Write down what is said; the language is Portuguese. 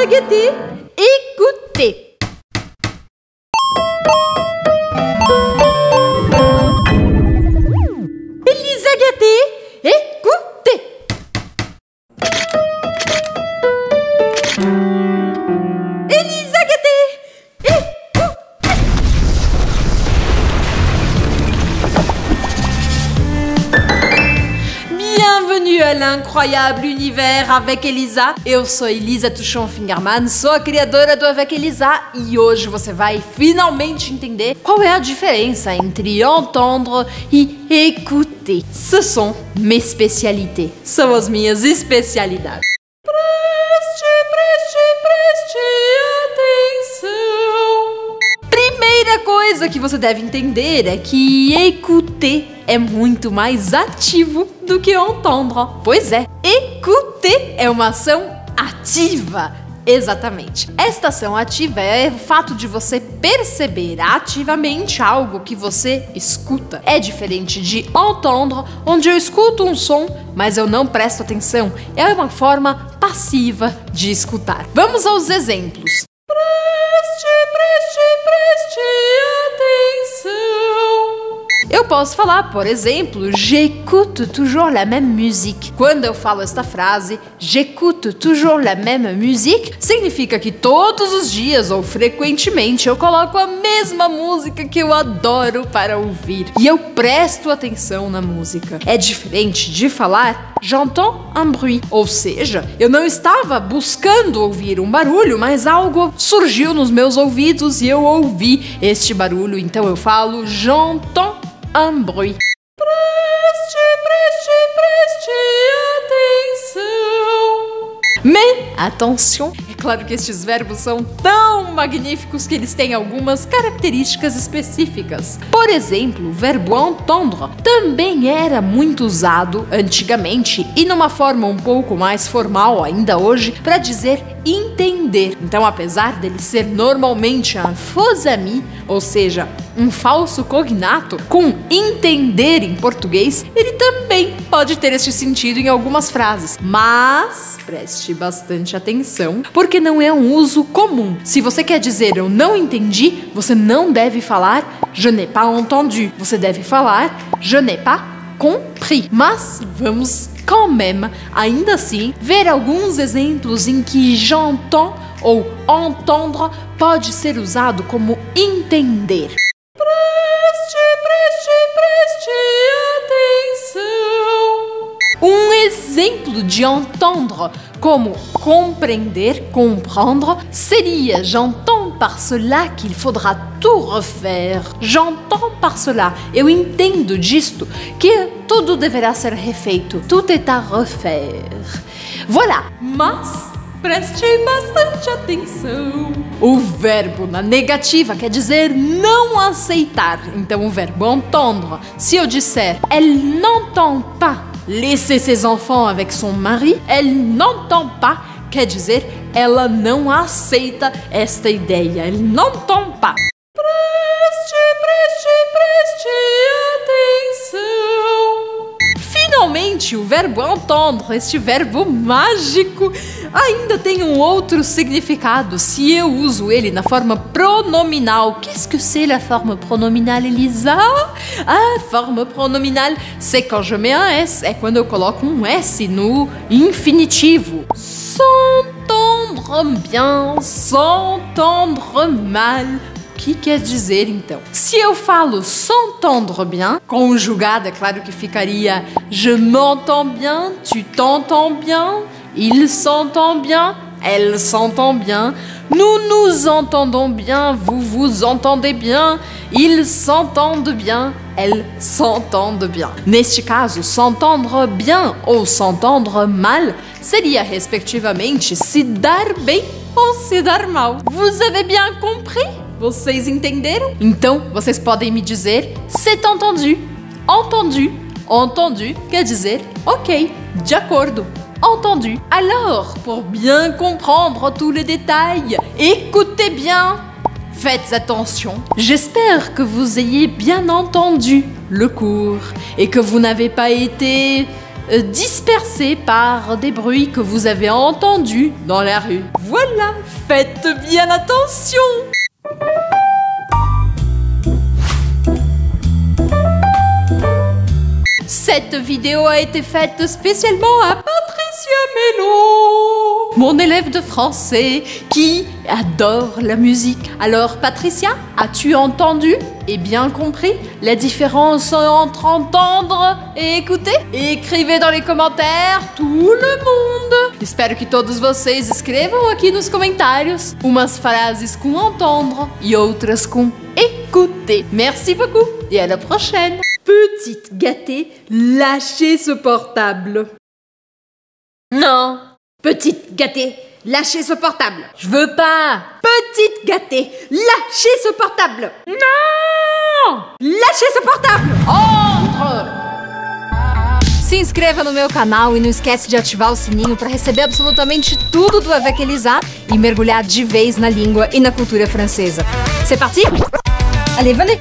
ತೆಗಿತಿ bel, incroyable univers avec Elisa. Eu sou Elisa Tuchon Fingerman, sou a criadora do Avec Elisa e hoje você vai finalmente entender qual é a diferença entre entendre e écouter. Ce sont mes spécialités, são as minhas especialidades. Preste, preste, preste atenção. Primeira coisa que você deve entender é que écouter é muito mais ativo do que entendre. Pois é, écouter é uma ação ativa. Exatamente. Esta ação ativa é o fato de você perceber ativamente algo que você escuta. É diferente de entendre, onde eu escuto um som, mas eu não presto atenção. É uma forma passiva de escutar. Vamos aos exemplos. Posso falar, por exemplo, j'écoute toujours la même musique. Quando eu falo esta frase, j'écoute toujours la même musique, significa que todos os dias ou frequentemente eu coloco a mesma música que eu adoro para ouvir e eu presto atenção na música. É diferente de falar j'entends un bruit, ou seja, eu não estava buscando ouvir um barulho, mas algo surgiu nos meus ouvidos e eu ouvi este barulho, então eu falo j'entends un bruit. Preste, preste, preste atenção. Mais attention, é claro que estes verbos são tão magníficos que eles têm algumas características específicas. Por exemplo, o verbo entendre também era muito usado antigamente e numa forma um pouco mais formal ainda hoje para dizer entender. Então, apesar dele ser normalmente un faux ami, ou seja, um falso cognato, com entender em português, ele também pode ter este sentido em algumas frases. Mas preste bastante atenção, porque não é um uso comum. Se você quer dizer eu não entendi, você não deve falar je n'ai pas entendu. Você deve falar je n'ai pas compris. Mas vamos quand même, ainda assim, ver alguns exemplos em que j'entends ou entendre pode ser usado como entender. Preste, preste, preste atenção. Um exemplo de entendre como compreender, comprendre, seria j'entends par cela qu'il faudra tout refaire. J'entends par cela, eu entendo disto que tudo deverá ser refeito, tout est à refaire. Voilà, mas Preste bastante atenção. O verbo na negativa quer dizer não aceitar. Então, o verbo entendre. Se eu disser Elle n'entend pas laisser ses enfants avec son mari, elle n'entend pas quer dizer ela não aceita esta ideia. Elle n'entend pas. Preste, preste, preste atenção. Finalmente, o verbo entendre, este verbo mágico, ainda tem um outro significado se eu uso ele na forma pronominal. Qu'est-ce que c'est la forme pronominale, Elisa? A forma pronominal, c'est quand je mets un S, é quando eu coloco um S no infinitivo. S'entendre bien, s'entendre mal. O que quer dizer então? Se eu falo s'entendre bien, conjugada, claro que ficaria je m'entends bien, tu t'entends bien, il s'entend bien, elle s'entend bien, nous nous entendons bien, vous vous entendez bien, ils s'entendent bien, elles s'entendent bien. Neste caso, s'entendre bien ou s'entendre mal seria respectivamente se dar bem ou se dar mal. Vous avez bien compris? Vocês entenderam? Então, vocês podem me dizer c'est entendu. Entendu. Entendu quer dizer ok, de acordo. Entendu. Alors, pour bien comprendre tous les détails, écoutez bien. Faites attention. J'espère que vous ayez bien entendu le cours et que vous n'avez pas été euh, dispersé par des bruits que vous avez entendus dans la rue. Voilà, faites bien attention. Cette vidéo a été faite spécialement à Mon élève de français qui adore la musique. Alors, Patricia, as-tu entendu et bien compris la différence entre entendre et écouter? Écrevez dans les commentaires tout le monde. Espero que todos vocês escrevam aqui nos comentários umas frases com entendre e outras com écouter. Merci beaucoup et à la prochaine. Petite gâtée, lâchez ce portable. Non. Petite gâtée, lâchez ce portable. Je veux pas. Petite gâtée, lâchez ce portable. Non. Lâchez ce portable. Entre. Se inscreva no meu canal e não esquece de ativar o sininho para receber absolutamente tudo do Avec Elisa e mergulhar de vez na língua e na cultura francesa. C'est parti? Allez, venez!